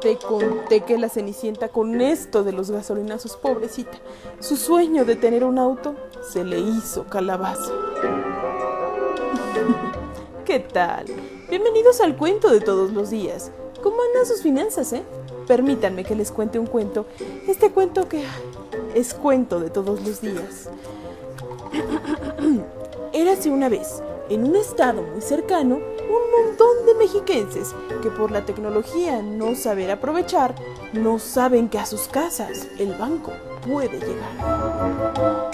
Te conté que la Cenicienta con esto de los gasolinazos, pobrecita, su sueño de tener un auto se le hizo calabazo. ¿Qué tal? Bienvenidos al cuento de todos los días. ¿Cómo andan sus finanzas, eh? Permítanme que les cuente un cuento. Este cuento que es cuento de todos los días. Érase una vez, en un estado muy cercano, un montón de mexiquenses que por la tecnología no saber aprovechar, no saben que a sus casas el banco puede llegar.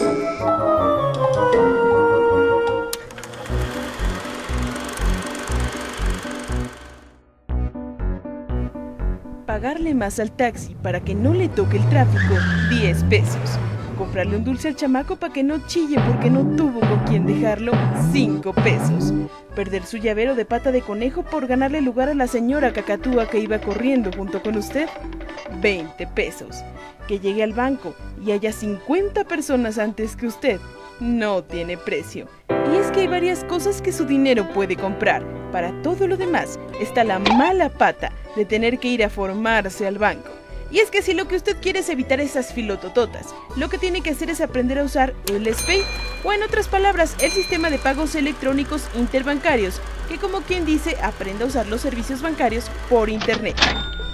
Pagarle más al taxi para que no le toque el tráfico, 10 pesos. Comprarle un dulce al chamaco para que no chille porque no tuvo con quien dejarlo, 5 pesos. Perder su llavero de pata de conejo por ganarle lugar a la señora cacatúa que iba corriendo junto con usted, 20 pesos. Que llegue al banco y haya 50 personas antes que usted, no tiene precio. Y es que hay varias cosas que su dinero puede comprar. Para todo lo demás está la mala pata de tener que ir a formarse al banco. Y es que si lo que usted quiere es evitar esas filotototas, lo que tiene que hacer es aprender a usar el SPAY, o en otras palabras, el sistema de pagos electrónicos interbancarios, que como quien dice, aprenda a usar los servicios bancarios por Internet.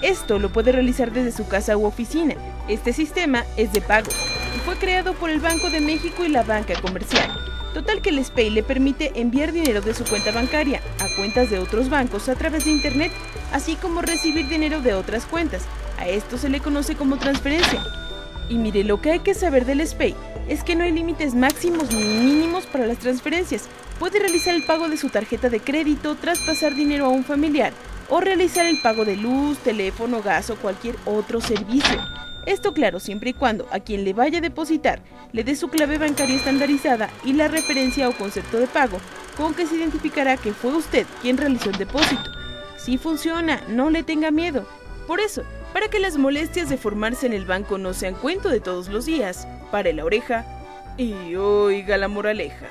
Esto lo puede realizar desde su casa u oficina. Este sistema es de pago y fue creado por el Banco de México y la banca comercial. Total que el SPAY le permite enviar dinero de su cuenta bancaria a cuentas de otros bancos a través de Internet, así como recibir dinero de otras cuentas. A esto se le conoce como transferencia. Y mire, lo que hay que saber del SPAY es que no hay límites máximos ni mínimos para las transferencias. Puede realizar el pago de su tarjeta de crédito, traspasar dinero a un familiar o realizar el pago de luz, teléfono, gas o cualquier otro servicio. Esto claro, siempre y cuando a quien le vaya a depositar le dé su clave bancaria estandarizada y la referencia o concepto de pago, con que se identificará que fue usted quien realizó el depósito. Si funciona, no le tenga miedo. Por eso, para que las molestias de formarse en el banco no sean cuento de todos los días, pare la oreja y oiga la moraleja.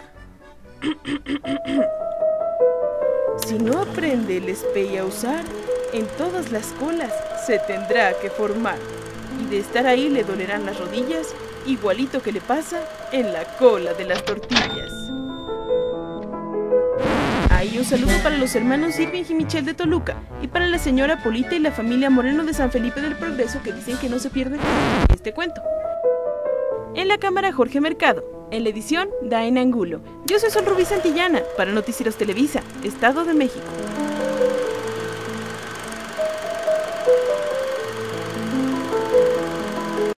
si no aprende el SPEI a usar, en todas las colas se tendrá que formar y de estar ahí le dolerán las rodillas, igualito que le pasa en la cola de las tortillas. Ahí un saludo para los hermanos Irving y Michelle de Toluca y para la señora Polita y la familia Moreno de San Felipe del Progreso que dicen que no se pierden este cuento. En la cámara Jorge Mercado, en la edición Dain Angulo. Yo soy Sol Rubí Santillana para Noticieros Televisa, Estado de México.